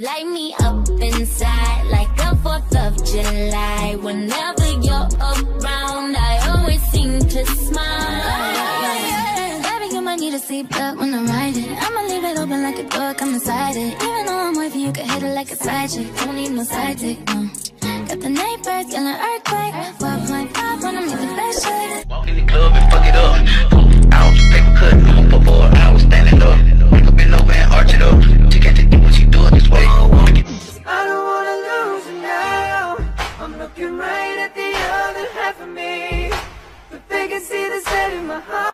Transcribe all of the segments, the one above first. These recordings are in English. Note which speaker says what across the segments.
Speaker 1: Light me up inside like a 4th of July. Whenever you're around, I always seem to smile. Baby, you might need a seatbelt when I'm riding. I'ma leave it open like a door, come inside it. Even though I'm with you, you can hit it like a side chick. Don't need no side dick, no. Got the neighbors, yelling earthquake. 4.5 when I'm making that shit.
Speaker 2: Walk in the club and fuck it up. Was paper cutting,
Speaker 3: your heart.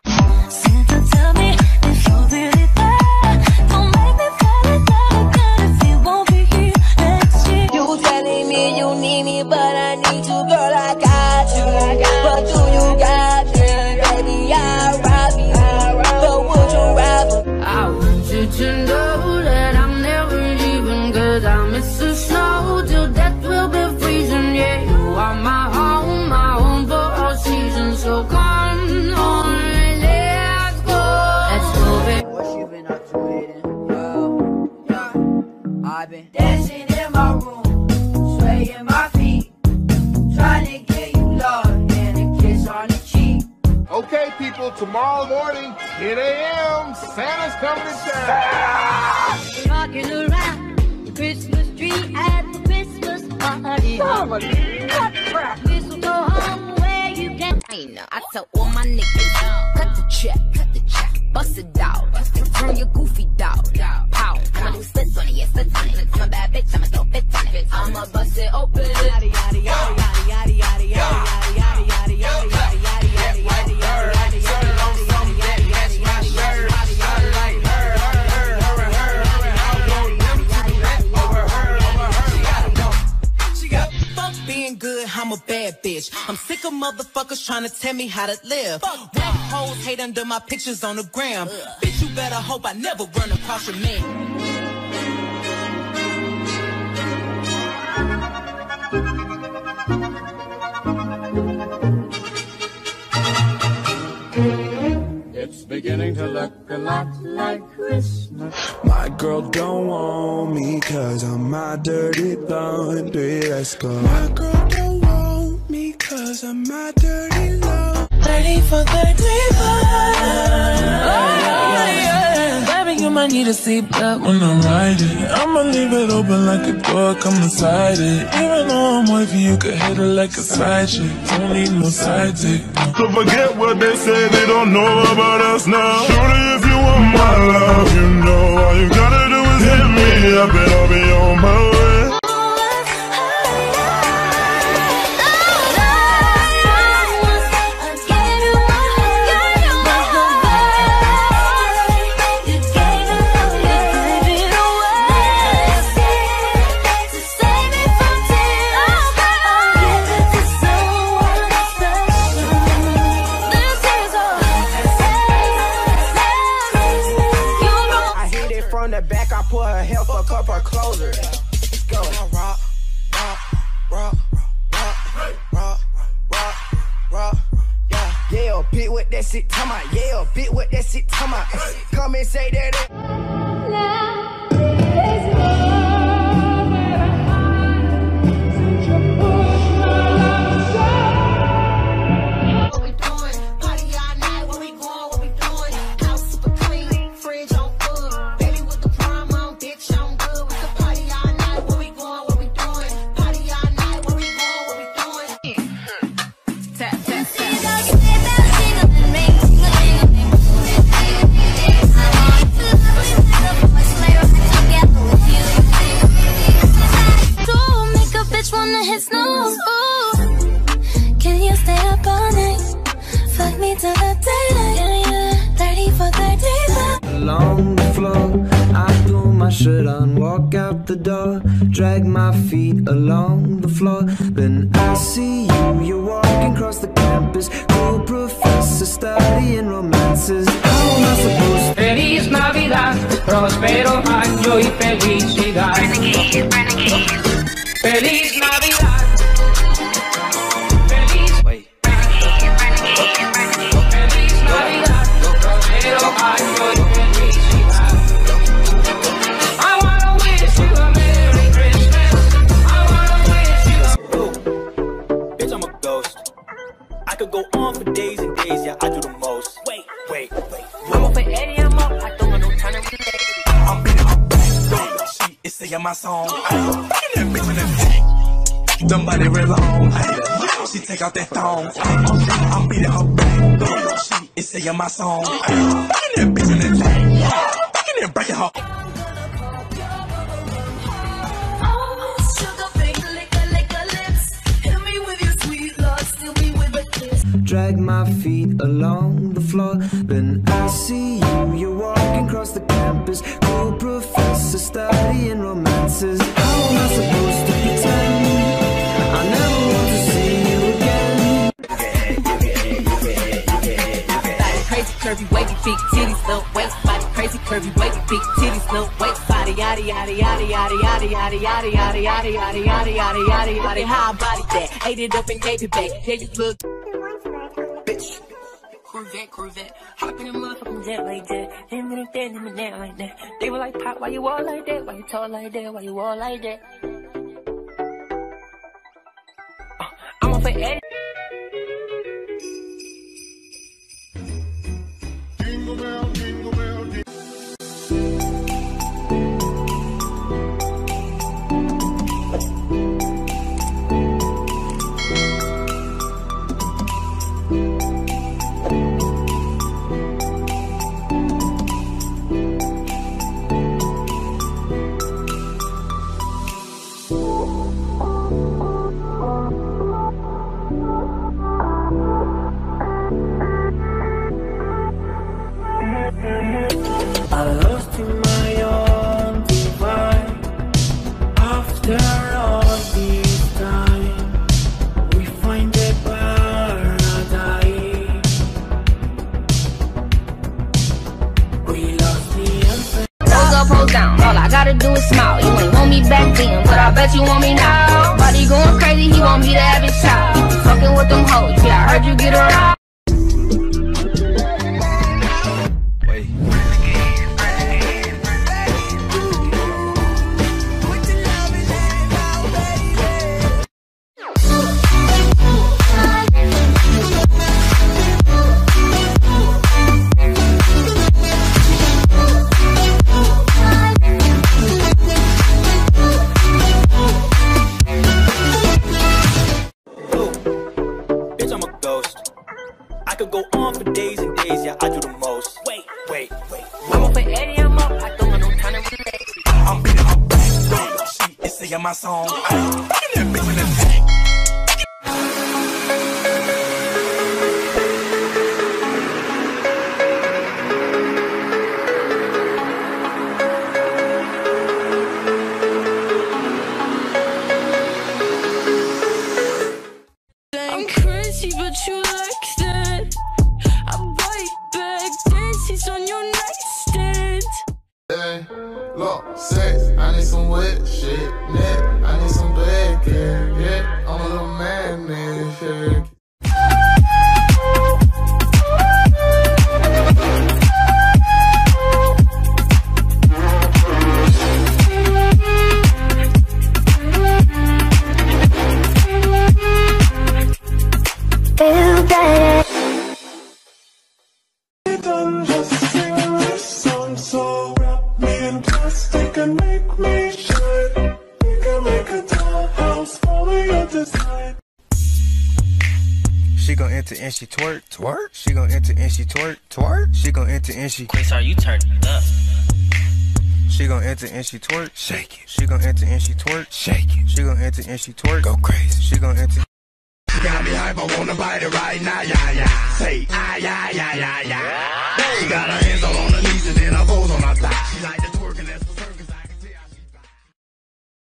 Speaker 1: Party. Mistletoe hung where you can.
Speaker 4: I know. I tell all my niggas, cut the check, cut the check, bust it out, turn your goofy dog, pow. I'ma do splits on it, yeah, splits on it. A bad bitch, I'ma throw fits on it. I'ma bust it open. Yada yada yada
Speaker 5: bad bitch. I'm sick of motherfuckers trying to tell me how to live. Fuck Rap hoes hate under my pictures on the gram. Bitch, you better hope I never run across your man.
Speaker 6: It's beginning to look a lot like Christmas.
Speaker 7: My girl don't want me cause I'm my dirty laundry. Let's go. My girl don't want me cause I'm my dirty laundry.
Speaker 3: 30 for 35.
Speaker 8: Baby, you might need a seatbelt
Speaker 7: When I'm riding, I'ma leave it open like a door, come inside it. Even though I'm with you, you can hit it like a side chick. Don't need no side dick.
Speaker 9: So forget what they say, they don't know about us now. Surely if you want my love, you know all you gotta do
Speaker 10: that shit, come on. Yeah, bit with that shit, come on. Come and say that. Shirt on, walk out the door, drag my feet along the floor. Then I see you, you're walking across the campus, cool professor studying romances. How am I supposed to?
Speaker 8: Feliz Navidad, próspero año y felicidad. Feliz Navidad.
Speaker 11: Singing my song. Ay, that bitch in the tank. Somebody real long. Ay, she take out that thong. I'm beating her back. She is singing my song. Ay, that bitch in the tank. Fucking and breaking her.
Speaker 10: Drag my feet along the floor. Then I see you.
Speaker 5: Curvy, wavy, big titties, little waist. Body crazy, curvy, wavy, big titties, little waist. Body yada yada yada yada yada yada yada yada yada yada yada yada yada yada. How I body that? Ate it up and gave it back. Yeah, you look. Bitch. Corvette, Corvette, hop in a motherfucking jet like that. Him and that, him and that like that. They were like, Pop, why you all like that? Why you tall like that? Why you all like that?
Speaker 10: I lost in my own divine. After all this time, we find a paradise. We
Speaker 12: up, pose down. All I gotta do is smile. You ain't want me back then, but I bet you want me now. Body going crazy, he want me to have his child. Fucking with them hoes, yeah, I heard you get around.
Speaker 11: I'm
Speaker 12: crazy, but you like that. I bite back, dances on your nightstand.
Speaker 13: Look, sex, I need some wet shit. Neck,
Speaker 10: can make me shine. We can make a dollhouse falling your design.
Speaker 14: She gon' enter and she twerk, twerk. She gon' enter and she twerk, twerk. She gon' enter and she.
Speaker 15: Quincy, are you turned up?
Speaker 14: She gon' enter and she twerk, shake it. She gon' enter and she twerk, shake it. She gon' enter and she twerk, go crazy. She gon' enter.
Speaker 11: You got me hype, I wanna bite it right now, yeah, yeah. Say, ah, yeah, yeah, yeah, yeah. She got her hands all on her knees and then her toes on her thigh. She like to